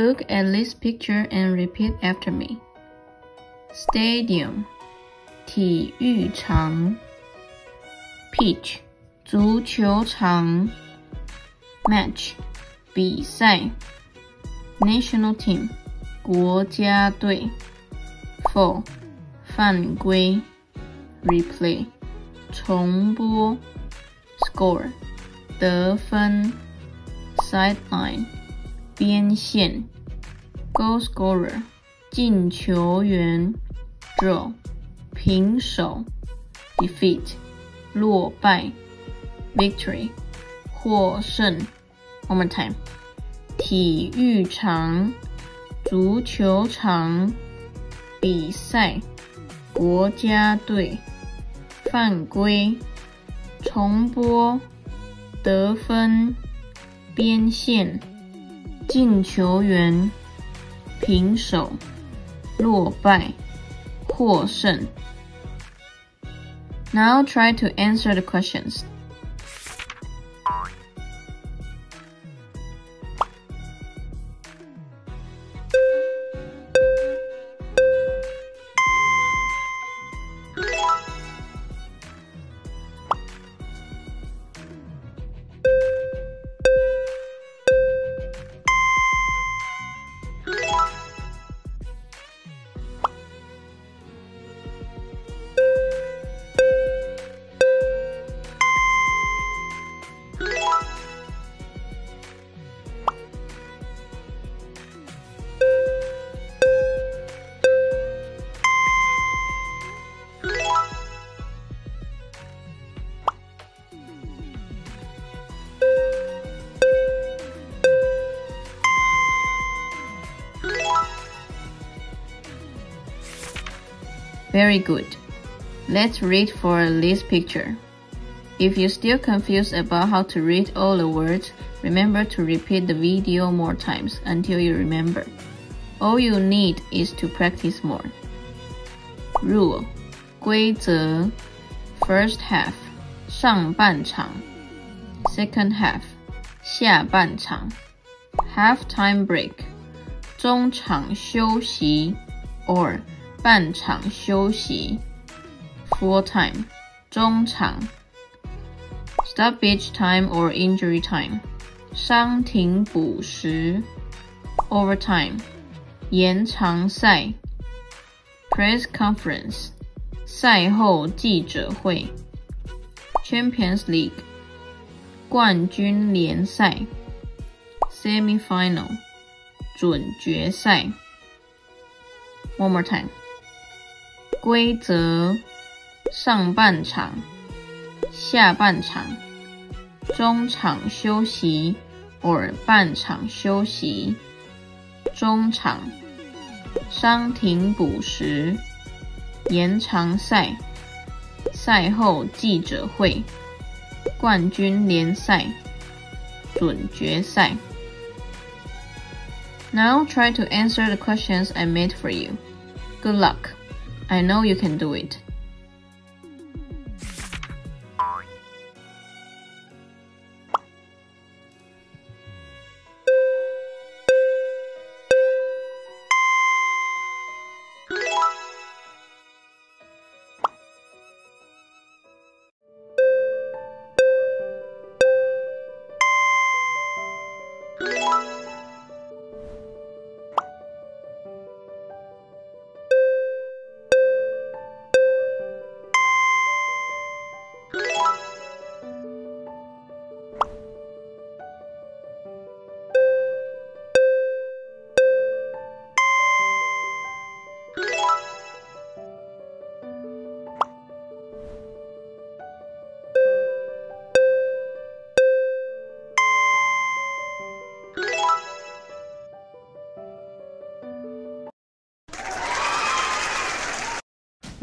Look at this picture and repeat after me. Stadium 体育场 Pitch 足球场 Match 比赛 National Team 国家队 Fall 犯规 Replay 重播 Score 得分 Sideline 边线，goal scorer，进球员，draw，平手，defeat，落败，victory，获胜。One more time，体育场，足球场，比赛，国家队，犯规，重播，得分，边线。进球员，平手，落败，获胜。Now try to answer the questions. Very good. Let's read for this picture. If you're still confused about how to read all the words, remember to repeat the video more times until you remember. All you need is to practice more. Rule 规则 First half 上半场 Second half 下半场 Half time break 中场休息 or 半场休息，full time，中场，stoppage time or injury time，伤停补时，overtime，延长赛，press conference，赛后记者会，Champions League，冠军联赛，semi-final，准决赛，one more time。 规则：上半场、下半场、中场休息或半场休息、中场、伤停补时、延长赛、赛后记者会、冠军联赛、准决赛。Now try to answer the questions I made for you. Good luck. I know you can do it.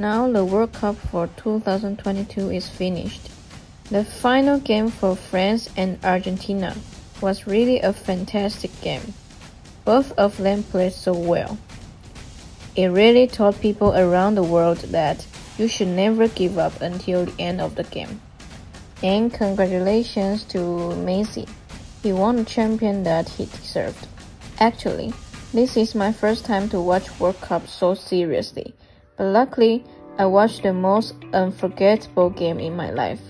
Now the World Cup for 2022 is finished. The final game for France and Argentina was really a fantastic game. Both of them played so well. It really taught people around the world that you should never give up until the end of the game. And congratulations to Messi. He won the champion that he deserved. Actually, This is my first time to watch World Cup so seriously, but luckily, I watched the most unforgettable game in my life.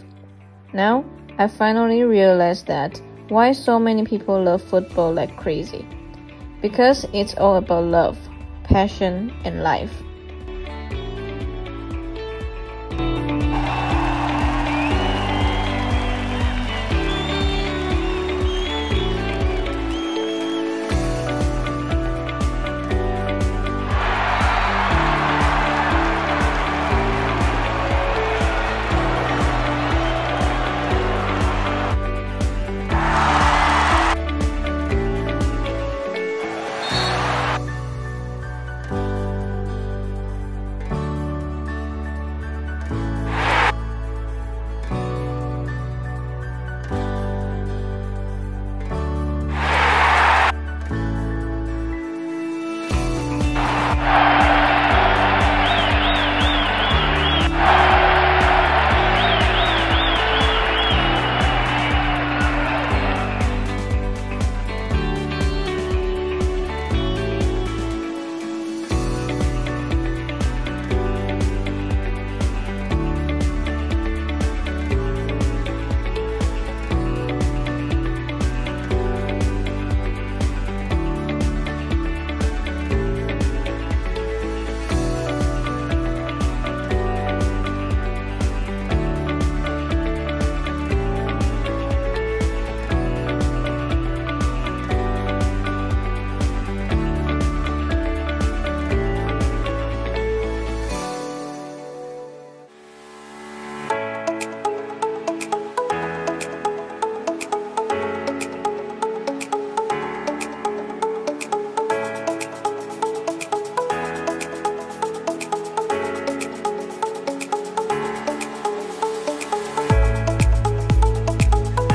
Now, I finally realized that why so many people love football like crazy. Because it's all about love, passion, and life.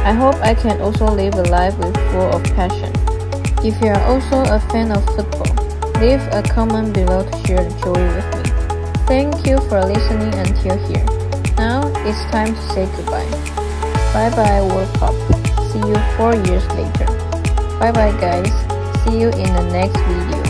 I hope I can also live a life with full of passion. If you are also a fan of football, leave a comment below to share the joy with me. Thank you for listening until here. Now it's time to say goodbye. Bye bye World Cup. See you 4 years later. Bye bye guys. See you in the next video.